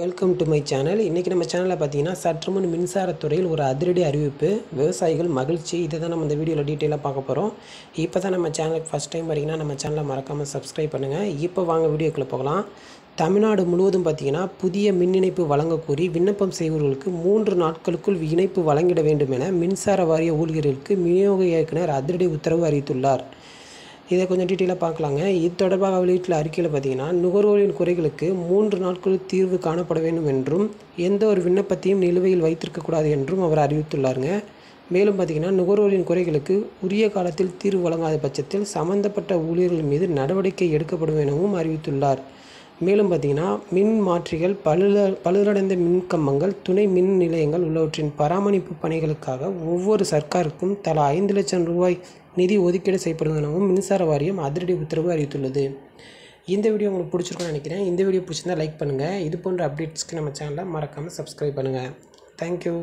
Welcome to my channel இன்றைக்கி நம்ம சேனலில் பார்த்தீங்கன்னா சற்று முன் மின்சாரத்துறையில் ஒரு அதிரடி அறிவிப்பு விவசாயிகள் மகிழ்ச்சி. இதை தான் நம்ம இந்த வீடியோவில் டீட்டெயிலாக பார்க்க போகிறோம் இப்போ தான் நம்ம சேனலுக்கு ஃபஸ்ட் டைம் வரீங்கன்னா நம்ம சேனலை மறக்காமல் சப்ஸ்கிரைப் பண்ணுங்கள் இப்போ வாங்க வீடியோக்குள்ளே போகலாம். தமிழ்நாடு முழுவதும் பார்த்தீங்கன்னா புதிய மின் இணைப்பு வழங்கக்கோரி விண்ணப்பம் செய்பவர்களுக்கு மூன்று நாட்களுக்குள் இணைப்பு வழங்கிட வேண்டும் என மின்சார வாரிய ஊழியர்களுக்கு விநியோக இயக்குனர் அதிரடி உத்தரவு அறிவித்துள்ளார். இதை கொஞ்சம் டீட்டெயிலாக பார்க்கலாங்க. இது தொடர்பாக வெளியிட்டுள்ள அறிக்கையில் பார்த்தீங்கன்னா நுகர்வோரின் குறைகளுக்கு மூன்று நாட்கள் தீர்வு காணப்பட வேண்டும் என்றும் எந்த ஒரு விண்ணப்பத்தையும் நிலுவையில் வைத்திருக்கக்கூடாது என்றும் அவர் அறிவித்துள்ளாருங்க. மேலும் பார்த்தீங்கன்னா நுகர்வோரின் குறைகளுக்கு உரிய காலத்தில் தீர்வு வழங்காத பட்சத்தில் சம்பந்தப்பட்ட ஊழியர்கள் மீது நடவடிக்கை எடுக்கப்படும் எனவும் அறிவித்துள்ளார். மேலும் பார்த்தீங்கன்னா மின் மாற்றிகள் பழுத பழுதடைந்த மின்கம்பங்கள் துணை மின் நிலையங்கள் உள்ளவற்றின் பராமரிப்பு பணிகளுக்காக ஒவ்வொரு சர்க்காருக்கும் தலா ஐந்து லட்சம் ரூபாய் நிதி ஒதுக்கீடு செய்யப்படும் எனவும் மின்சார வாரியம் அதிரடி உத்தரவு அறிவித்துள்ளது. இந்த வீடியோ உங்களுக்கு பிடிச்சிருக்கும்னு நினைக்கிறேன். இந்த வீடியோ பிடிச்சிருந்தா லைக் பண்ணுங்கள் இது போன்ற அப்டேட்ஸ்க்கு நம்ம சேனலை மறக்காமல் சப்ஸ்கிரைப் பண்ணுங்கள் தேங்க்யூ